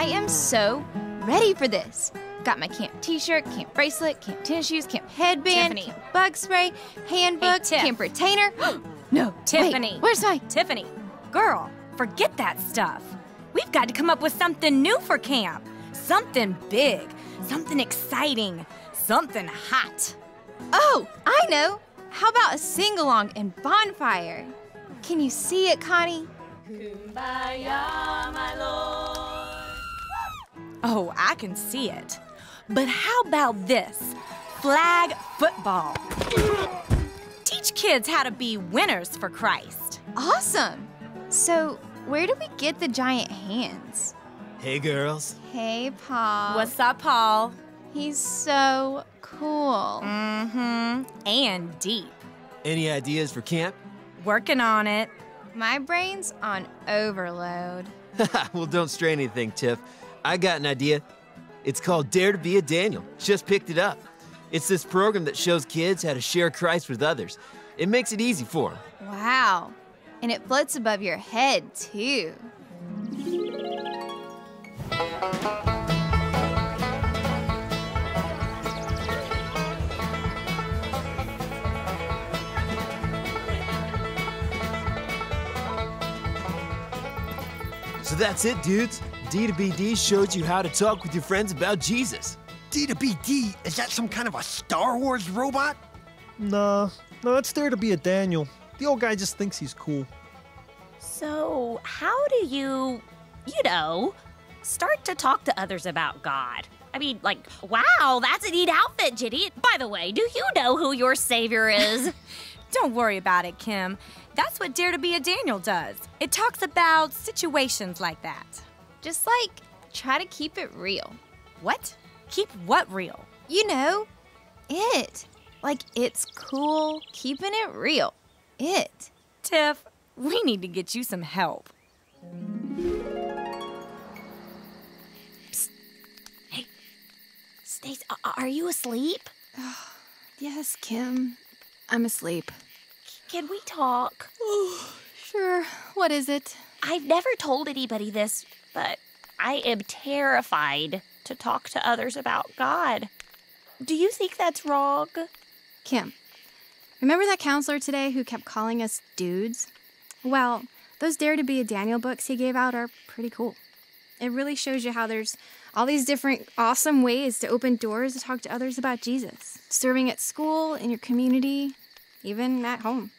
I am so ready for this. Got my camp t-shirt, camp bracelet, camp tennis shoes, camp headband, Tiffany. camp bug spray, handbook, Tiff. camp retainer. no, Tiffany. Wait, where's my... Tiffany, girl, forget that stuff. We've got to come up with something new for camp. Something big, something exciting, something hot. Oh, I know. How about a sing-along and bonfire? Can you see it, Connie? Oh, I can see it. But how about this? Flag football. Teach kids how to be winners for Christ. Awesome. So, where do we get the giant hands? Hey, girls. Hey, Paul. What's up, Paul? He's so cool. Mm-hmm. And deep. Any ideas for camp? Working on it. My brain's on overload. well, don't strain anything, Tiff. I got an idea. It's called Dare to Be a Daniel. Just picked it up. It's this program that shows kids how to share Christ with others. It makes it easy for them. Wow. And it floats above your head, too. So that's it, dudes. D2BD showed you how to talk with your friends about Jesus. D2BD? is that some kind of a Star Wars robot? Nah, no, it's Dare to Be a Daniel. The old guy just thinks he's cool. So, how do you, you know, start to talk to others about God? I mean, like, wow, that's a neat outfit, Ginny. By the way, do you know who your savior is? Don't worry about it, Kim. That's what Dare to Be a Daniel does. It talks about situations like that. Just like, try to keep it real. What? Keep what real? You know, it. Like, it's cool keeping it real. It. Tiff, we need to get you some help. Hey, Stace, are you asleep? Yes, Kim. I'm asleep. Can we talk? Sure. What is it? I've never told anybody this, but I am terrified to talk to others about God. Do you think that's wrong? Kim. Remember that counselor today who kept calling us dudes? Well, those Dare to Be a Daniel books he gave out are pretty cool. It really shows you how there's all these different awesome ways to open doors to talk to others about Jesus. Serving at school, in your community, even at home.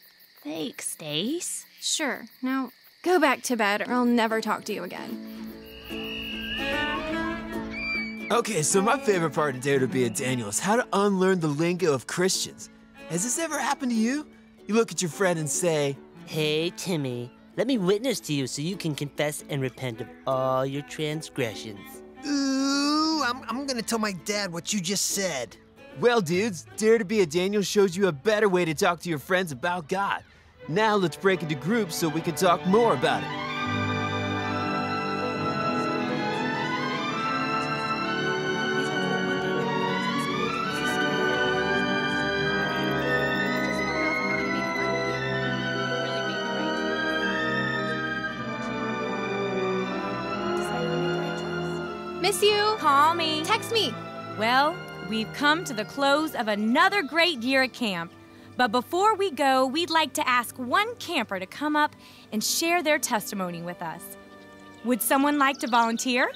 Thanks, Stace. Sure. Now, go back to bed or I'll never talk to you again. Okay, so my favorite part of Dare to Be a Daniel is how to unlearn the lingo of Christians. Has this ever happened to you? You look at your friend and say, Hey, Timmy, let me witness to you so you can confess and repent of all your transgressions. Ooh, I'm, I'm gonna tell my dad what you just said. Well, dudes, Dare to Be a Daniel shows you a better way to talk to your friends about God. Now let's break into groups so we can talk more about it. Miss you. Call me. Text me. Well, we've come to the close of another great year at camp. But before we go, we'd like to ask one camper to come up and share their testimony with us. Would someone like to volunteer?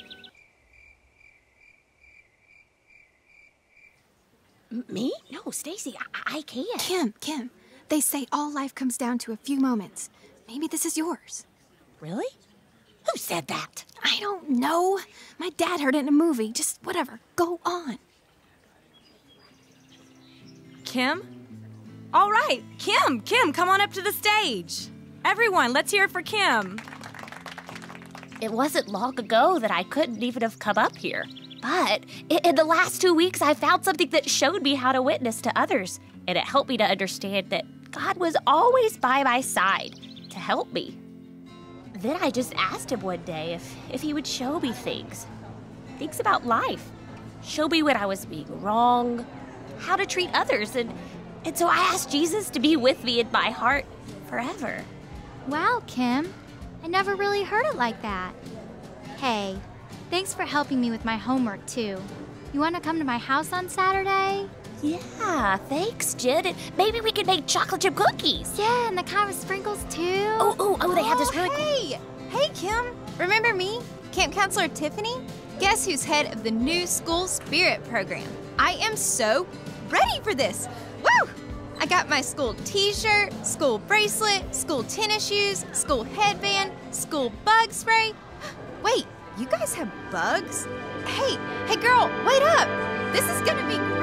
Me? No, Stacy, I-, I can't. Kim, Kim. They say all life comes down to a few moments. Maybe this is yours. Really? Who said that? I don't know. My dad heard it in a movie. Just whatever. Go on. Kim? All right, Kim, Kim, come on up to the stage. Everyone, let's hear it for Kim. It wasn't long ago that I couldn't even have come up here. But in the last two weeks, I found something that showed me how to witness to others, and it helped me to understand that God was always by my side to help me. Then I just asked him one day if, if he would show me things, things about life, show me when I was being wrong, how to treat others, and, and so I asked Jesus to be with me in my heart forever. Wow, Kim. I never really heard it like that. Hey, Thanks for helping me with my homework, too. You want to come to my house on Saturday? Yeah, thanks. And Maybe we could make chocolate chip cookies. Yeah, and the kind with sprinkles, too. Oh, oh, oh, they have Remember me? Camp Counselor Tiffany? Guess who's head of the new school spirit program? I am so ready for this. Woo! I got my school t shirt, school bracelet, school tennis shoes, school headband, school bug spray. Wait, you guys have bugs? Hey, hey, girl, wait up! This is gonna be!